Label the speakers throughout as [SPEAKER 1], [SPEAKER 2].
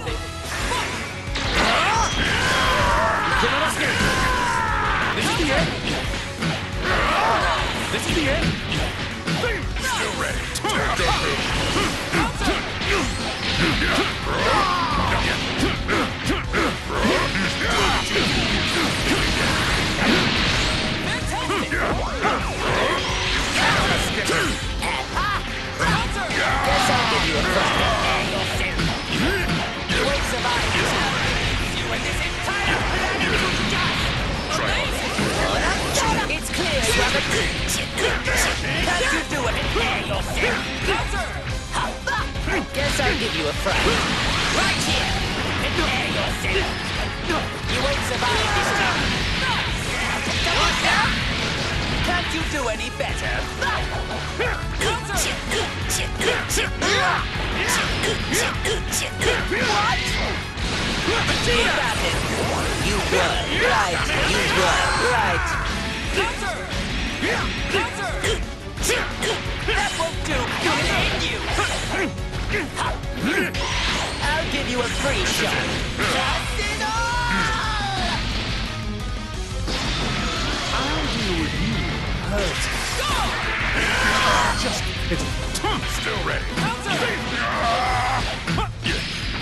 [SPEAKER 1] Still ready.
[SPEAKER 2] Give you a fright. Right here. Prepare yourself. You won't survive this time. On now. Can't you do any better? What? A free shot. That's it all!
[SPEAKER 3] I'll deal with you. Hurt. Just hit it.
[SPEAKER 1] Still ready.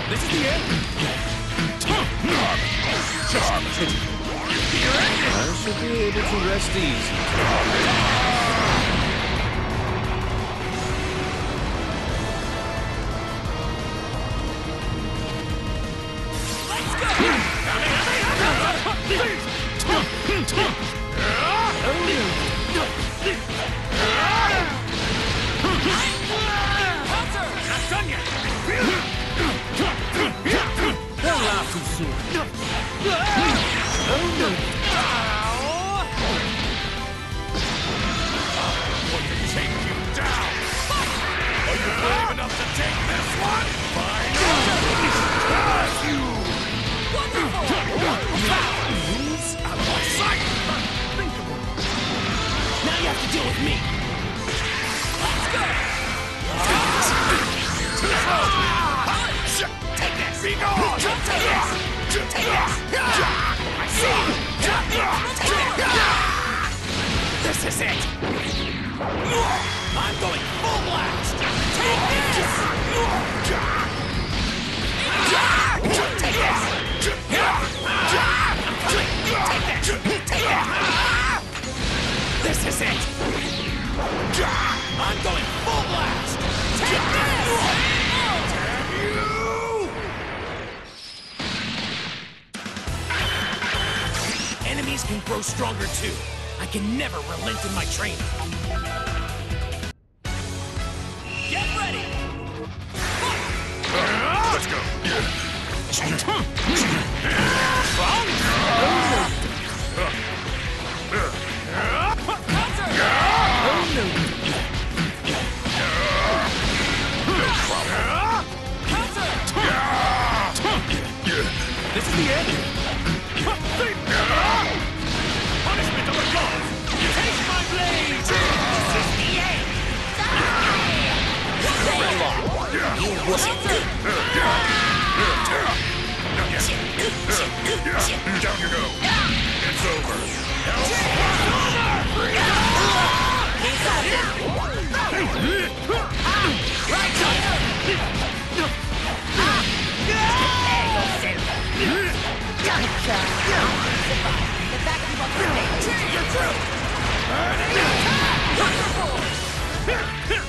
[SPEAKER 3] This is the end. Just hit it. I should be able to rest easy.
[SPEAKER 1] Take this. Take this. Take this. Take this. This
[SPEAKER 3] is it. I'm going full blast.
[SPEAKER 1] Take this.
[SPEAKER 3] This is it. I'm going full blast. Take this. Can grow stronger too. I can never relent in my training. Get ready.
[SPEAKER 1] Let's go.
[SPEAKER 3] This is the end.
[SPEAKER 1] Down you go. It's over.
[SPEAKER 2] He's out here. Right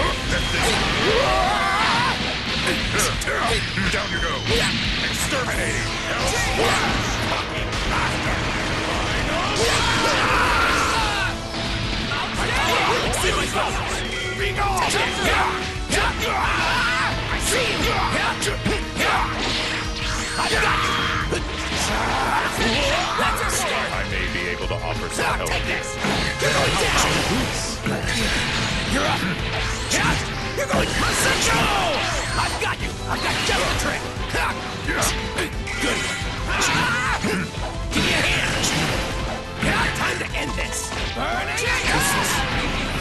[SPEAKER 1] Down you go. Exterminating. I may be able to offer some help.
[SPEAKER 2] Take this.
[SPEAKER 1] Get on. You're going to Masenko! I've got you! I've got just the trick! Good. Give me a hand! Yeah, time to end this! Burning Useless!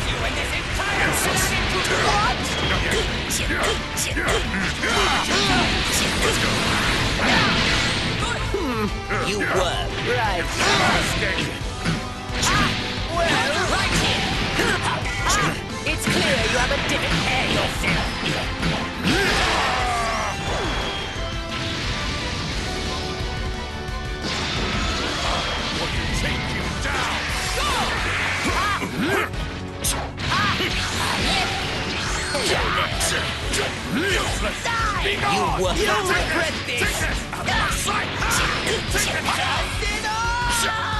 [SPEAKER 1] You and this entire
[SPEAKER 2] You were right. Clear you have a different air yourself.
[SPEAKER 3] Take you down! Useless! Be
[SPEAKER 2] You will
[SPEAKER 3] Take
[SPEAKER 2] regret
[SPEAKER 3] this!
[SPEAKER 2] this.
[SPEAKER 3] Take this! Out of my sight! Take it down!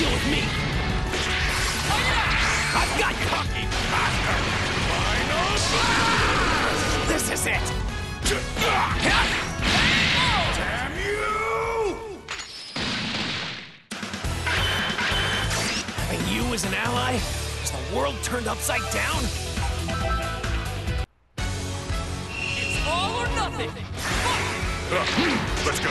[SPEAKER 1] deal with me! I've got you!
[SPEAKER 3] Cocky bastard! Final blast!
[SPEAKER 1] This is it!
[SPEAKER 3] Damn you!
[SPEAKER 1] Having you as an ally? Is the world turned upside down? It's all or nothing!
[SPEAKER 3] Let's go.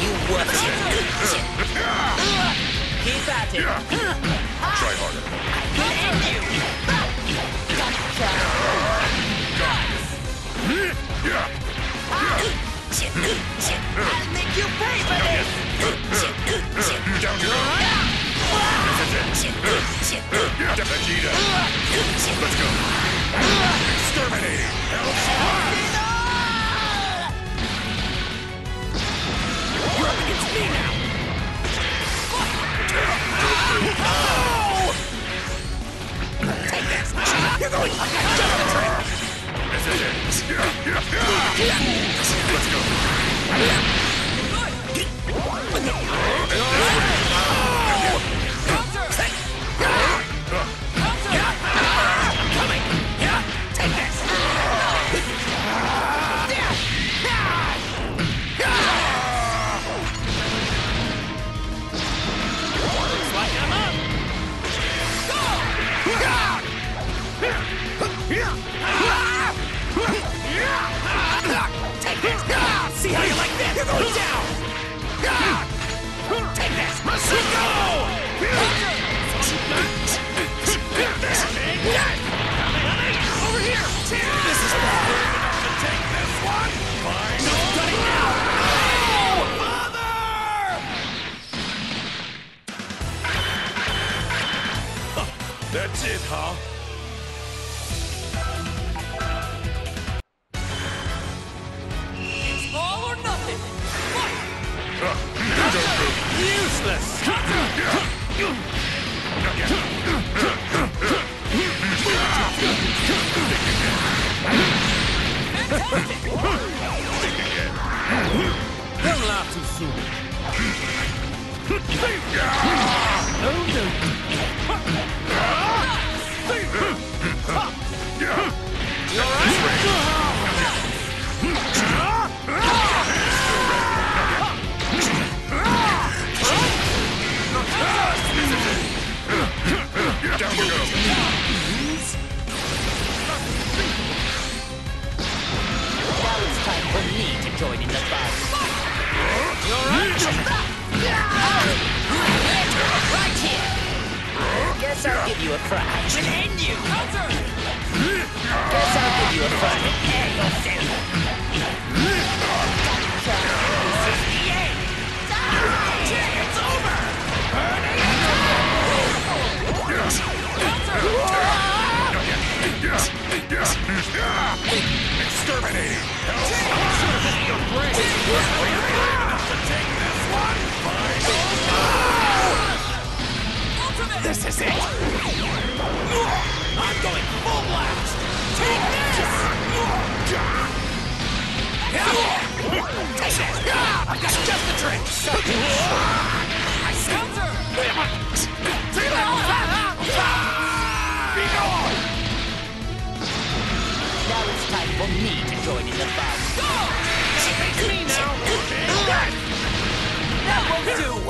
[SPEAKER 3] You
[SPEAKER 2] worth it. Keep at it.
[SPEAKER 3] Try harder.
[SPEAKER 2] I'll end you. I'll make you pay for this.
[SPEAKER 3] Down you go. This is. Let's go. Exterminating.
[SPEAKER 1] You're against me now! Take this! You're going! I got just the trick!
[SPEAKER 3] This is it.
[SPEAKER 1] Down! Take this! Masenko! Over here! This is bad!
[SPEAKER 3] Take this one.
[SPEAKER 1] Got it now!
[SPEAKER 3] That's it, huh?
[SPEAKER 1] Useless! Don't laugh too soon.
[SPEAKER 3] Down you go.
[SPEAKER 2] This is
[SPEAKER 3] it! I'm going full blast! Take this! Take this! I've got just the trick! I counter! Be gone!
[SPEAKER 2] Now it's time for me to join in the fun.
[SPEAKER 3] Face me now!
[SPEAKER 2] That won't do.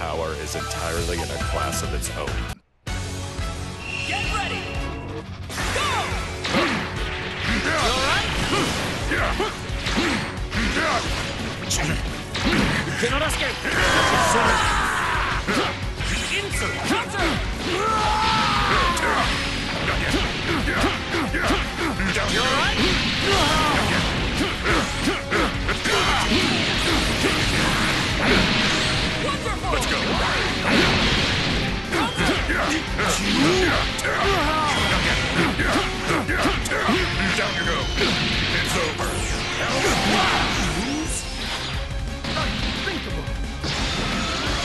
[SPEAKER 1] power is entirely in a class of its own. Down you go! It's over!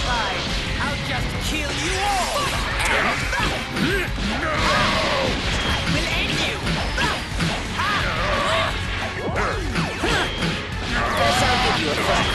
[SPEAKER 2] Fine. I'll just kill you all. Will end you. Guess I'll give you a fright.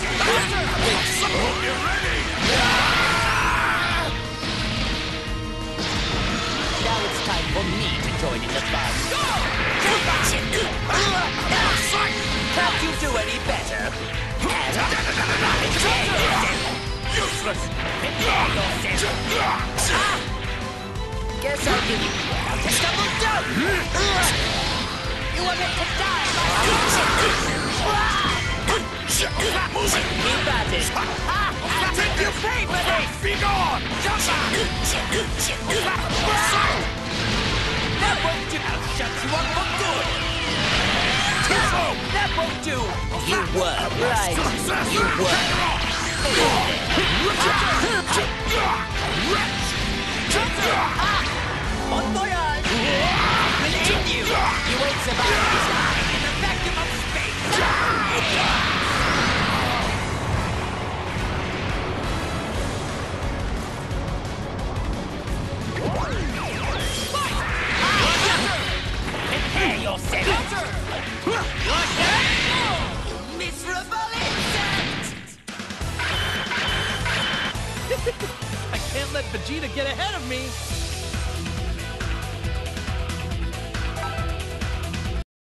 [SPEAKER 2] Guess I'll give you a double dose. You want it to die, Keep at it. I'll take you pay for this.
[SPEAKER 1] Be gone!
[SPEAKER 2] That won't do. I'll shut you up for good. That won't do. You were right. You were. Bon voyage. Will end you. You won't survive